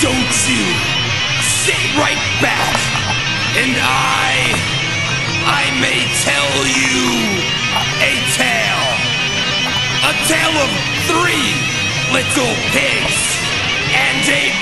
don't you sit right back and I, I may tell you a tale. A tale of three little pigs and a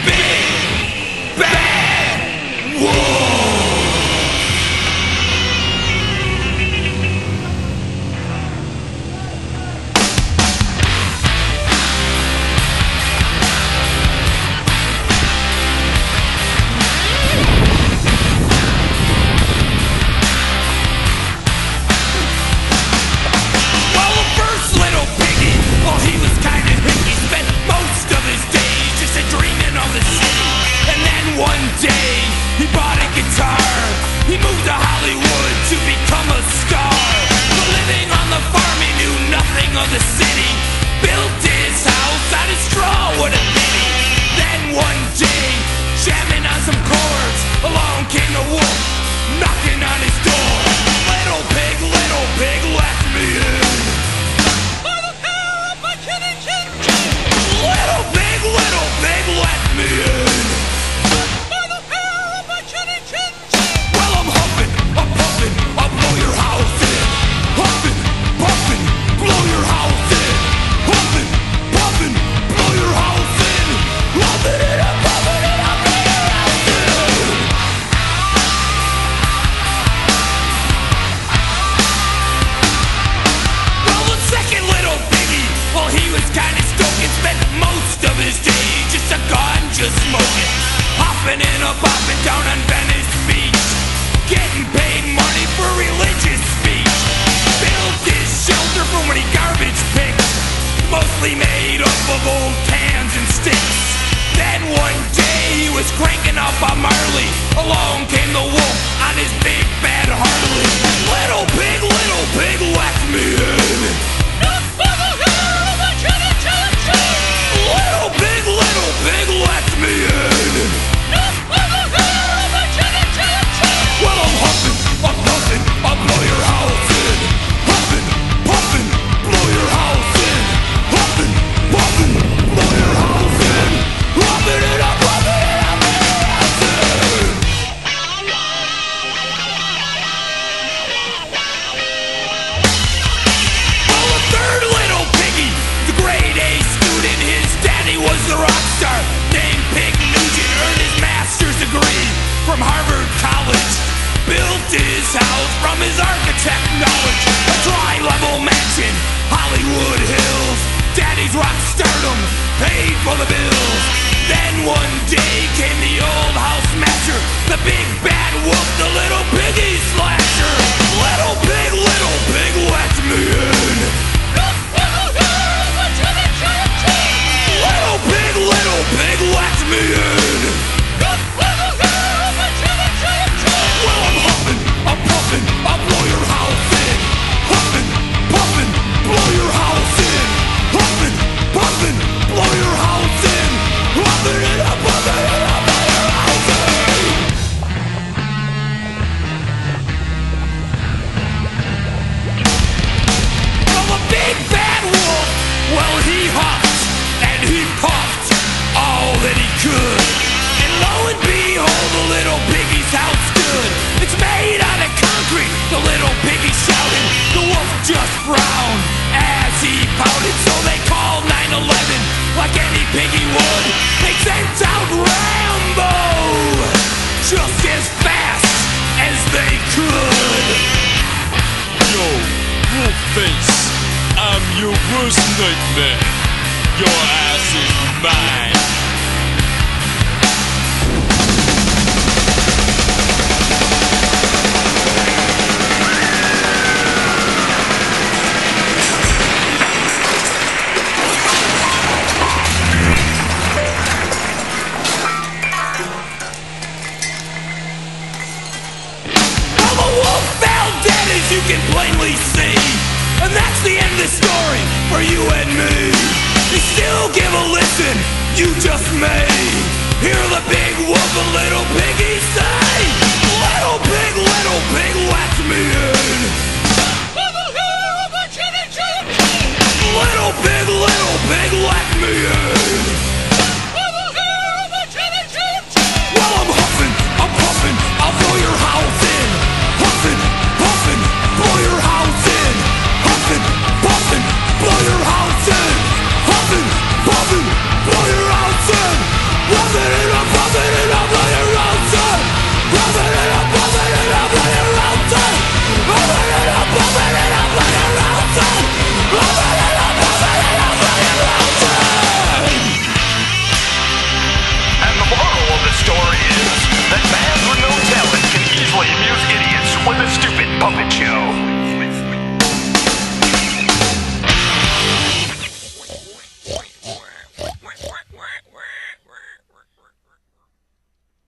mostly made up of old cans and sticks. Then one day he was cranking up a Marley. Along came the wolf on his big bad Harley. Built his house from his architect knowledge. A dry level mansion, Hollywood Hills. Daddy's rock stardom paid for the bills. Then one day came the old house smasher, the big bad wolf, the little piggy slasher. Little pig, little pig, let me in. Little pig, little pig, let me in. Could. And lo and behold, the little piggy's house stood. It's made out of concrete, the little piggy shouted. The wolf just frowned as he pouted. So they called 911 like any piggy would. They sent out Rambo just as fast as they could. Yo, Wolfface, I'm your worst nightmare. Your ass is mine. Can plainly see. And that's the end of the story for you and me. You still give a listen, you just may. Hear the big wolf and little piggy say. Little pig, little pig, let me in.